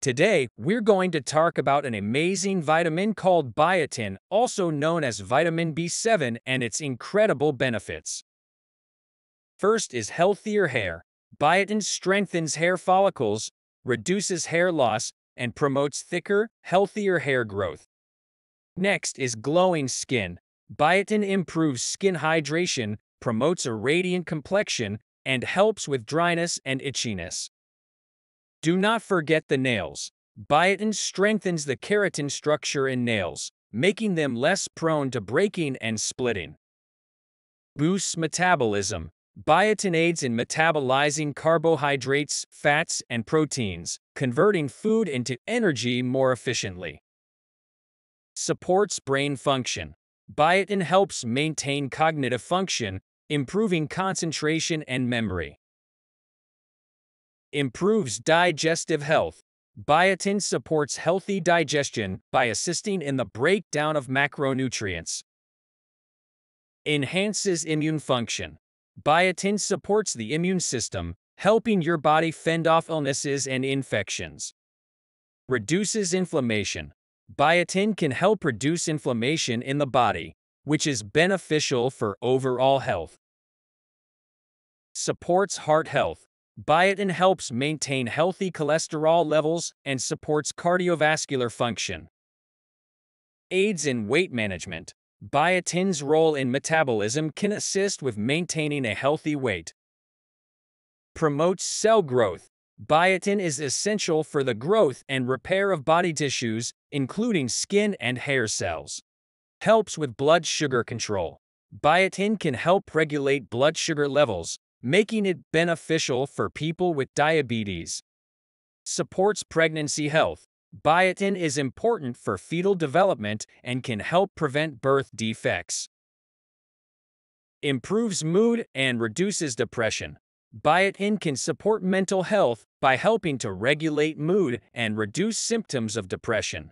Today, we're going to talk about an amazing vitamin called biotin, also known as vitamin B7, and its incredible benefits. First is healthier hair. Biotin strengthens hair follicles, reduces hair loss, and promotes thicker, healthier hair growth. Next is glowing skin. Biotin improves skin hydration, promotes a radiant complexion, and helps with dryness and itchiness. Do not forget the nails. Biotin strengthens the keratin structure in nails, making them less prone to breaking and splitting. Boosts metabolism. Biotin aids in metabolizing carbohydrates, fats, and proteins, converting food into energy more efficiently. Supports brain function. Biotin helps maintain cognitive function, improving concentration and memory. Improves digestive health. Biotin supports healthy digestion by assisting in the breakdown of macronutrients. Enhances immune function. Biotin supports the immune system, helping your body fend off illnesses and infections. Reduces inflammation. Biotin can help reduce inflammation in the body, which is beneficial for overall health. Supports heart health. Biotin helps maintain healthy cholesterol levels and supports cardiovascular function. Aids in weight management. Biotin's role in metabolism can assist with maintaining a healthy weight. Promotes cell growth. Biotin is essential for the growth and repair of body tissues, including skin and hair cells. Helps with blood sugar control. Biotin can help regulate blood sugar levels, making it beneficial for people with diabetes. Supports pregnancy health. Biotin is important for fetal development and can help prevent birth defects. Improves mood and reduces depression. Biotin can support mental health by helping to regulate mood and reduce symptoms of depression.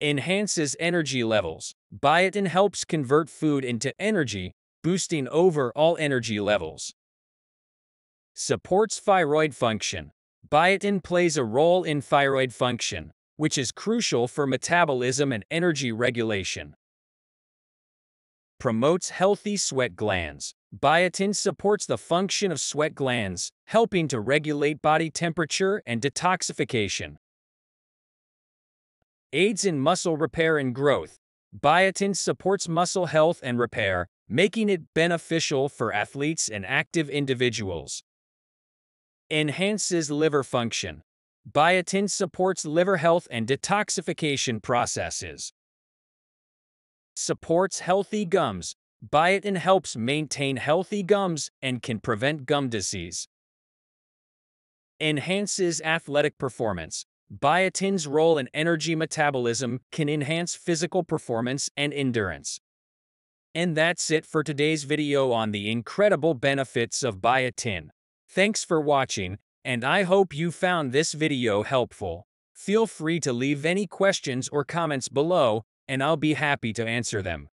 Enhances energy levels. Biotin helps convert food into energy boosting overall energy levels. Supports thyroid function. Biotin plays a role in thyroid function, which is crucial for metabolism and energy regulation. Promotes healthy sweat glands. Biotin supports the function of sweat glands, helping to regulate body temperature and detoxification. Aids in muscle repair and growth. Biotin supports muscle health and repair, making it beneficial for athletes and active individuals. Enhances liver function. Biotin supports liver health and detoxification processes. Supports healthy gums. Biotin helps maintain healthy gums and can prevent gum disease. Enhances athletic performance. Biotin's role in energy metabolism can enhance physical performance and endurance. And that's it for today's video on the incredible benefits of biotin. Thanks for watching, and I hope you found this video helpful. Feel free to leave any questions or comments below, and I'll be happy to answer them.